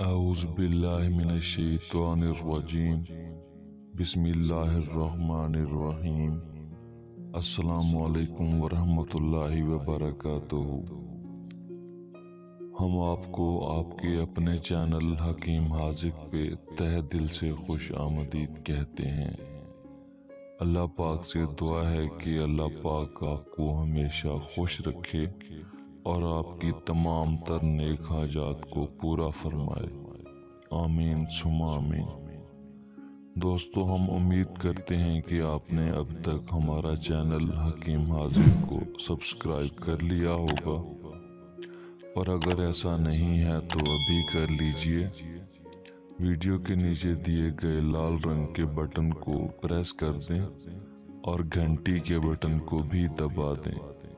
اعوذ باللہ من الشیطان الرجیم بسم اللہ الرحمن الرحیم السلام علیکم ورحمۃ اللہ وبرکاتہ ہم آپ کو آپ کے اپنے چینل حکیم حاضق پہ تہ دل سے خوش آمدید کہتے ہیں۔ اللہ پاک سے دعا ہے کہ اللہ پاک آپ کو ہمیشہ خوش رکھے۔ اور آپ کی تمام تر نیک حاجات کو پورا فرمائے۔ آمین۔ سم آمین۔ دوستو، ہم امید کرتے ہیں کہ آپ نے اب تک ہمارا چینل حکیم حاضر کو سبسکرائب کر لیا ہوگا۔ اور اگر ایسا نہیں ہے تو ابھی کر لیجیے۔ ویڈیو کے نیچے دیے گئے لال رنگ کے بٹن کو پریس کر دیں اور گھنٹی کے بٹن کو بھی دبا دیں۔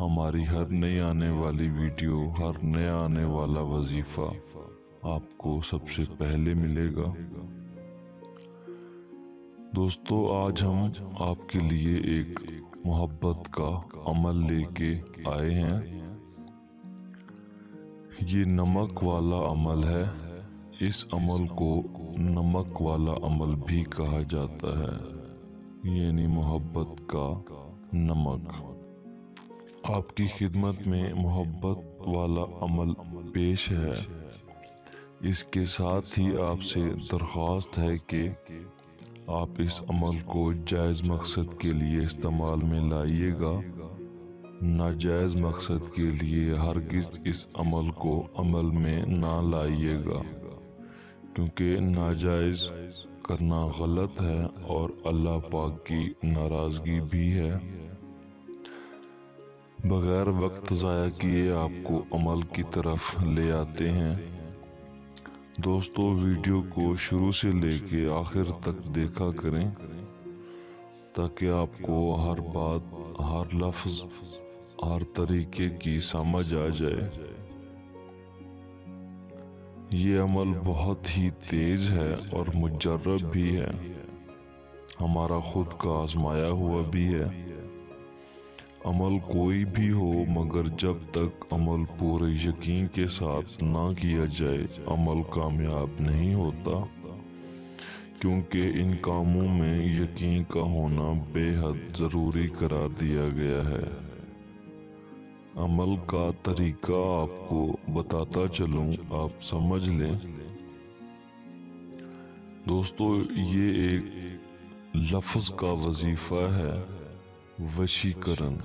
ہماری ہر نئی آنے والی ویڈیو، ہر نیا آنے والا وظیفہ آپ کو سب سے پہلے ملے گا۔ دوستو، آج ہم آپ کے لیے ایک محبت کا عمل لے کے آئے ہیں۔ یہ نمک والا عمل ہے۔ اس عمل کو نمک والا عمل بھی کہا جاتا ہے یعنی محبت کا نمک۔ آپ کی خدمت میں محبت والا عمل پیش ہے۔ اس کے ساتھ ہی آپ سے درخواست ہے کہ آپ اس عمل کو جائز مقصد کے لیے استعمال میں لائیے گا۔ ناجائز مقصد کے لیے ہرگز اس عمل کو عمل میں نہ لائیے گا۔ کیونکہ ناجائز کرنا غلط ہے اور اللہ پاک کی ناراضگی بھی ہے۔ بغیر وقت ضائع کیے آپ کو عمل کی طرف لے آتے ہیں۔ دوستو، ویڈیو کو شروع سے لے کے آخر تک دیکھا کریں تاکہ آپ کو ہر بات، ہر لفظ، ہر طریقے کی سمجھ آ جائے۔ یہ عمل بہت ہی تیز ہے اور مجرب بھی ہے۔ ہمارا خود کا آزمایا ہوا بھی ہے۔ عمل کوئی بھی ہو، مگر جب تک عمل پورے یقین کے ساتھ نہ کیا جائے، عمل کامیاب نہیں ہوتا۔ کیونکہ ان کاموں میں یقین کا ہونا بے حد ضروری قرار دیا گیا ہے۔ عمل کا طریقہ آپ کو بتاتا چلوں، آپ سمجھ لیں۔ دوستو، یہ ایک لفظ کا وظیفہ ہے۔ وشیکرن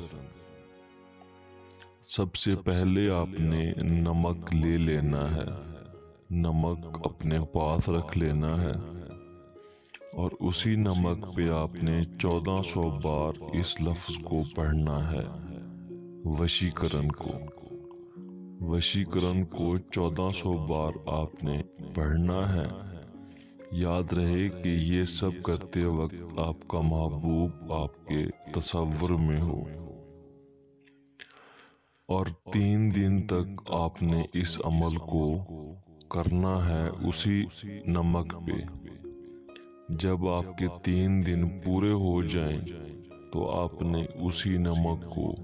سب سے پہلے آپ نے نمک لے لینا ہے۔ نمک اپنے پاس رکھ لینا ہے۔ اور اسی نمک پہ آپ نے چودہ سو بار اس لفظ کو پڑھنا ہے۔ وشیکرن کو۔ وشیکرن کو۔ چودہ سو بار آپ نے پڑھنا ہے۔ یاد رہے کہ یہ سب کرتے وقت آپ کا محبوب آپ کے تصور میں ہو۔ اور تین دن تک آپ نے اس عمل کو کرنا ہے اسی نمک پہ۔ جب آپ کے تین دن پورے ہو جائیں تو آپ نے اسی نمک کو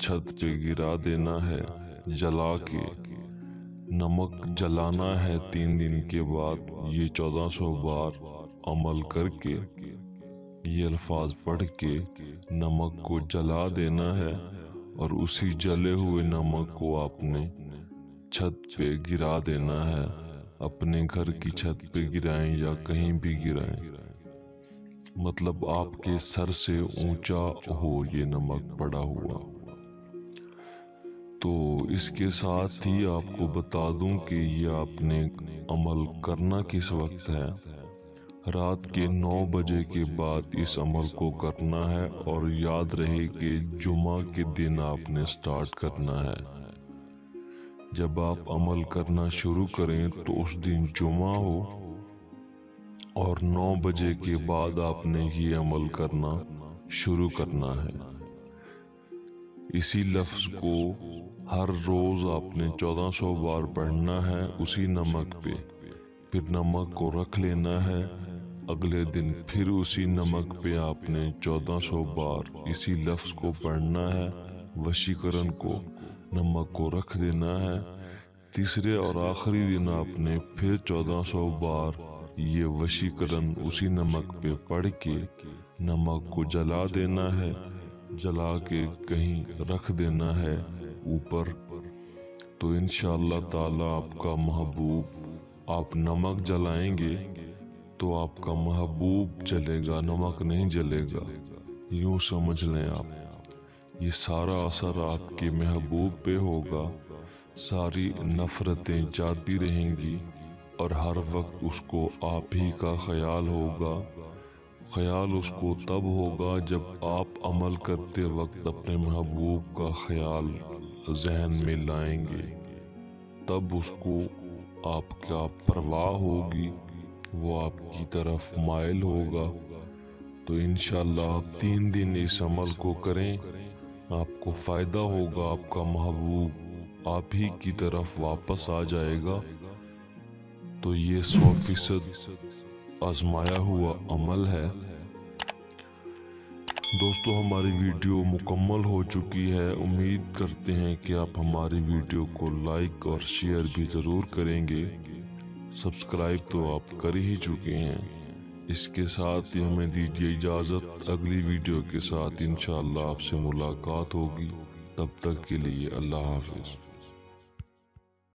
چھت پہ گرا دینا ہے، جلا کے۔ نمک جلانا ہے تین دن کے بعد، یہ چودہ سو بار عمل کر کے، یہ الفاظ پڑھ کے نمک کو جلا دینا ہے اور اسی جلے ہوئے نمک کو آپ نے چھت پہ گرا دینا ہے۔ اپنے گھر کی چھت پہ گرائیں یا کہیں بھی گرائیں۔ مطلب آپ کے سر سے اونچا ہو یہ نمک پڑا ہوا۔ تو اس کے ساتھ ہی آپ کو بتا دوں کہ یہ آپ نے عمل کرنا کس وقت ہے؟ رات کے نو بجے کے بعد اس عمل کو کرنا ہے اور یاد رہے کہ جمعہ کے دن آپ نے سٹارٹ کرنا ہے۔ جب آپ عمل کرنا شروع کریں تو اس دن جمعہ ہو اور نو بجے کے بعد آپ نے یہ عمل کرنا شروع کرنا ہے۔ اسی لفظ کو ہر روز آپ نے چودہ سو بار پڑھنا ہے اسی نمک پہ۔ پھر نمک کو رکھ لینا ہے۔ اگلے دن پھر اسی نمک پہ آپ نے چودہ سو بار اسی لفظ کو پڑھنا ہے۔ وشیکرن کو نمک کو رکھ دینا ہے۔ تیسرے اور آخری دن آپ نے پھر چودہ سو بار یہ وشیکرن اسی نمک پہ پڑھ کے نمک کو جلا دینا ہے۔ جلا کے کہیں رکھ دینا ہے اوپر، تو انشاءاللہ تعالی آپ کا محبوب آپ نمک جلائیں گے، تو آپ کا محبوب جلے گا، نمک نہیں جلے گا۔ یوں سمجھ لیں آپ، یہ سارا اثر آپ کے محبوب پہ ہوگا۔ ساری نفرتیں جاتی رہیں گی اور ہر وقت اس کو آپ ہی کا خیال ہوگا۔ خیال اس کو تب ہوگا جب آپ عمل کرتے وقت اپنے محبوب کا خیال ذہن میں لائیں گے۔ تب اس کو آپ کا پرواہ ہوگی؟ وہ آپ کی طرف مائل ہوگا۔ تو انشاءاللہ آپ تین دن اس عمل کو کریں، آپ کو فائدہ ہوگا، آپ کا محبوب آپ ہی کی طرف واپس آ جائے گا۔ تو یہ سو فیصد آزمایا ہوا عمل ہے۔ دوستو، ہماری ویڈیو مکمل ہو چکی ہے۔ امید کرتے ہیں کہ آپ ہماری ویڈیو کو لائک اور شیئر بھی ضرور کریں گے۔ سبسکرائب تو آپ کر ہی چکے ہیں۔ اس کے ساتھ ہی ہمیں دیجیے اجازت۔ اگلی ویڈیو کے ساتھ انشاءاللہ آپ سے ملاقات ہوگی۔ تب تک کے لیے اللہ حافظ۔